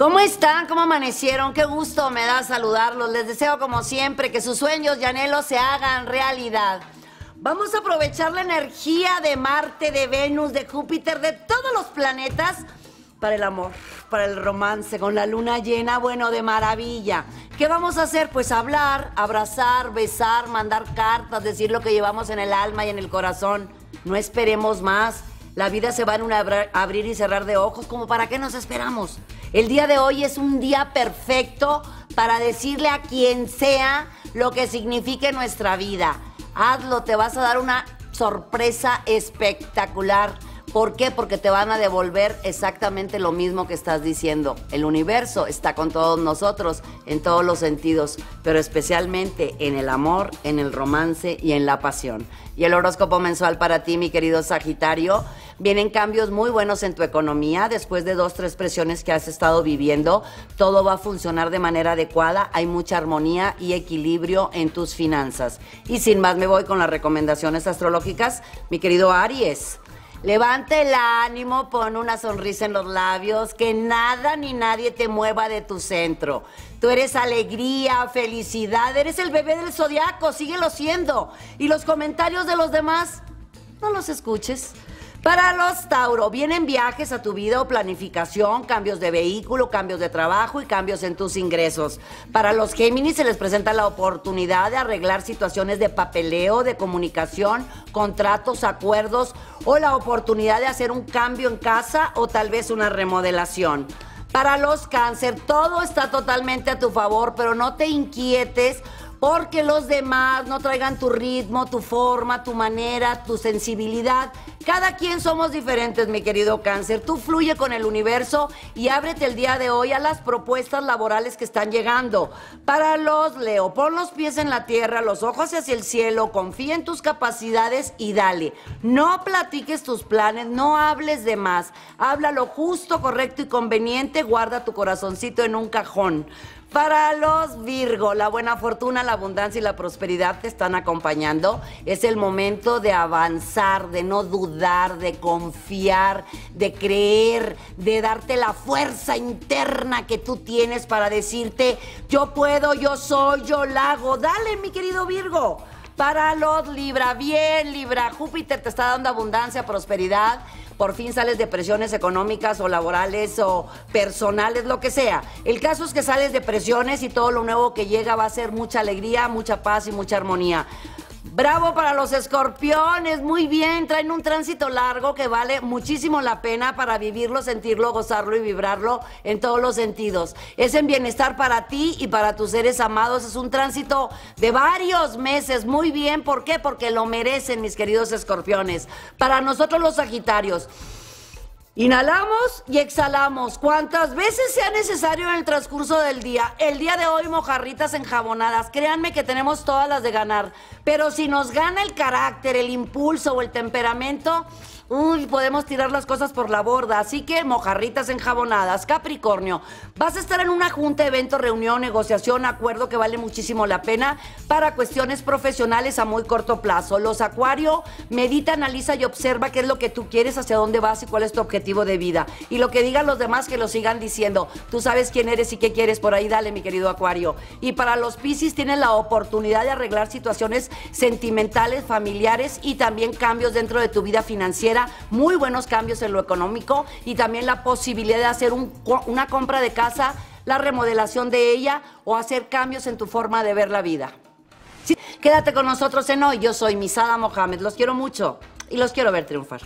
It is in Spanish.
¿Cómo están? ¿Cómo amanecieron? Qué gusto me da saludarlos. Les deseo como siempre que sus sueños y anhelos se hagan realidad. Vamos a aprovechar la energía de Marte, de Venus, de Júpiter, de todos los planetas para el amor, para el romance, con la luna llena, bueno, de maravilla. ¿Qué vamos a hacer? Pues hablar, abrazar, besar, mandar cartas, decir lo que llevamos en el alma y en el corazón. No esperemos más. La vida se va en un abrir y cerrar de ojos, como para qué nos esperamos. El día de hoy es un día perfecto para decirle a quien sea lo que signifique nuestra vida. Hazlo, te vas a dar una sorpresa espectacular. ¿Por qué? Porque te van a devolver exactamente lo mismo que estás diciendo. El universo está con todos nosotros en todos los sentidos, pero especialmente en el amor, en el romance y en la pasión. Y el horóscopo mensual para ti, mi querido Sagitario, vienen cambios muy buenos en tu economía. Después de dos, tres presiones que has estado viviendo, todo va a funcionar de manera adecuada. Hay mucha armonía y equilibrio en tus finanzas. Y sin más, me voy con las recomendaciones astrológicas. Mi querido Aries. Levante el ánimo, pon una sonrisa en los labios, que nada ni nadie te mueva de tu centro. Tú eres alegría, felicidad, eres el bebé del zodiaco, síguelo siendo. Y los comentarios de los demás, no los escuches. Para los Tauro, vienen viajes a tu vida o planificación, cambios de vehículo, cambios de trabajo y cambios en tus ingresos. Para los Géminis se les presenta la oportunidad de arreglar situaciones de papeleo, de comunicación, contratos, acuerdos o la oportunidad de hacer un cambio en casa o tal vez una remodelación. Para los cáncer, todo está totalmente a tu favor, pero no te inquietes porque los demás no traigan tu ritmo, tu forma, tu manera, tu sensibilidad. Cada quien somos diferentes, mi querido cáncer. Tú fluye con el universo y ábrete el día de hoy a las propuestas laborales que están llegando. Para los Leo, pon los pies en la tierra, los ojos hacia el cielo, confía en tus capacidades y dale. No platiques tus planes, no hables de más. Habla lo justo, correcto y conveniente, guarda tu corazoncito en un cajón. Para los Virgo, la buena fortuna, la abundancia y la prosperidad te están acompañando. Es el momento de avanzar, de no dudar, de confiar, de creer, de darte la fuerza interna que tú tienes para decirte, yo puedo, yo soy, yo la hago. Dale, mi querido Virgo. Para los Libra, bien Libra, Júpiter te está dando abundancia, prosperidad por fin sales de presiones económicas o laborales o personales, lo que sea. El caso es que sales de presiones y todo lo nuevo que llega va a ser mucha alegría, mucha paz y mucha armonía. Bravo para los escorpiones, muy bien, traen un tránsito largo que vale muchísimo la pena para vivirlo, sentirlo, gozarlo y vibrarlo en todos los sentidos. Es en bienestar para ti y para tus seres amados, es un tránsito de varios meses, muy bien, ¿por qué? Porque lo merecen mis queridos escorpiones. Para nosotros los sagitarios. Inhalamos y exhalamos cuantas veces sea necesario en el transcurso del día. El día de hoy mojarritas enjabonadas. Créanme que tenemos todas las de ganar. Pero si nos gana el carácter, el impulso o el temperamento, Uy, podemos tirar las cosas por la borda. Así que mojarritas enjabonadas. Capricornio, vas a estar en una junta, evento, reunión, negociación, acuerdo que vale muchísimo la pena para cuestiones profesionales a muy corto plazo. Los Acuario, medita, analiza y observa qué es lo que tú quieres, hacia dónde vas y cuál es tu objetivo de vida. Y lo que digan los demás, que lo sigan diciendo. Tú sabes quién eres y qué quieres. Por ahí dale, mi querido Acuario. Y para los Piscis, tienen la oportunidad de arreglar situaciones sentimentales, familiares y también cambios dentro de tu vida financiera muy buenos cambios en lo económico y también la posibilidad de hacer una compra de casa, la remodelación de ella o hacer cambios en tu forma de ver la vida. quédate con nosotros en hoy. Yo soy Misada Mohamed. Los quiero mucho y los quiero ver triunfar.